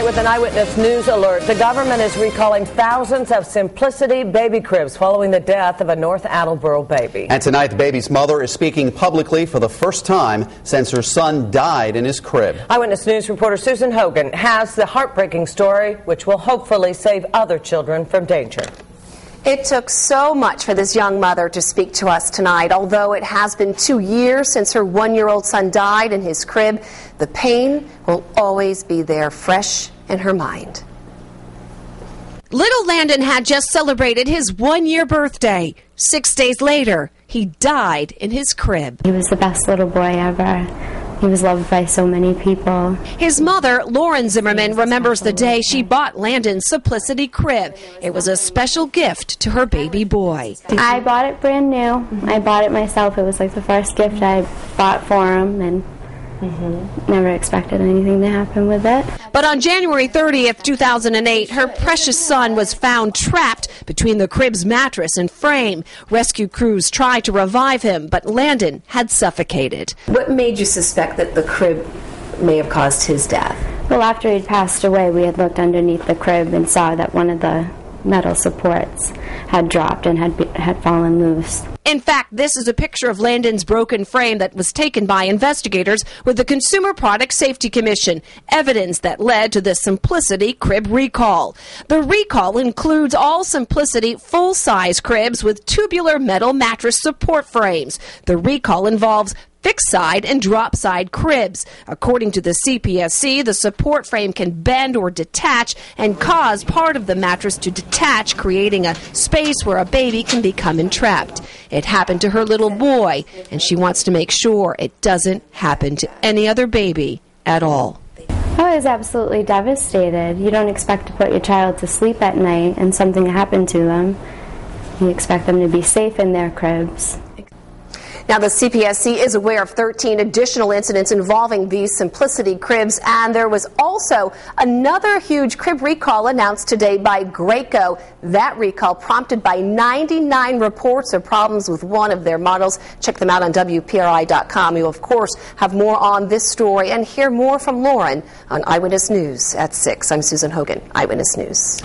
With an eyewitness news alert, the government is recalling thousands of Simplicity baby cribs following the death of a North Attleboro baby. And tonight, the baby's mother is speaking publicly for the first time since her son died in his crib. Eyewitness News reporter Susan Hogan has the heartbreaking story, which will hopefully save other children from danger. It took so much for this young mother to speak to us tonight. Although it has been two years since her one year old son died in his crib, the pain will always be there, fresh in her mind. Little Landon had just celebrated his one year birthday. Six days later, he died in his crib. He was the best little boy ever. He was loved by so many people. His mother, Lauren Zimmerman, remembers the day she bought Landon's Simplicity crib. It was a special gift to her baby boy. I bought it brand new. I bought it myself. It was like the first gift I bought for him, and Mm-hmm. Never expected anything to happen with it. But on January 30th, 2008, her precious son was found trapped between the crib's mattress and frame. Rescue crews tried to revive him, but Landon had suffocated. What made you suspect that the crib may have caused his death? Well, after he'd passed away, we had looked underneath the crib and saw that one of the metal supports had dropped and had, be, had fallen loose. In fact, this is a picture of Landon's broken frame that was taken by investigators with the Consumer Product Safety Commission, evidence that led to the Simplicity crib recall. The recall includes all Simplicity full size cribs with tubular metal mattress support frames. The recall involves fixed side and drop side cribs. According to the CPSC, the support frame can bend or detach and cause part of the mattress to detach, creating a space where a baby can become entrapped. It happened to her little boy, and she wants to make sure it doesn't happen to any other baby at all. I was absolutely devastated. You don't expect to put your child to sleep at night and something happened to them. You expect them to be safe in their cribs. Now, the CPSC is aware of 13 additional incidents involving these Simplicity cribs, and there was also another huge crib recall announced today by Graco. That recall prompted by 99 reports of problems with one of their models. Check them out on WPRI.com. You'll, of course, have more on this story and hear more from Lauren on Eyewitness News at 6. I'm Susan Hogan, Eyewitness News.